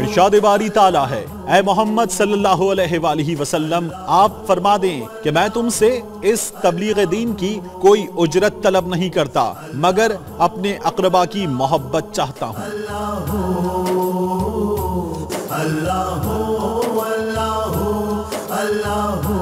इरशाद बारी ताला है। ए मोहम्मद सल्लल्लाहु अलैहि वसल्लम आप फरमा दें कि मैं तुमसे इस तबलीग दीन की कोई उजरत तलब नहीं करता मगर अपने अकरबा की मोहब्बत चाहता हूँ। अल्लाह अल्लाह अल्लाह।